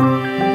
Música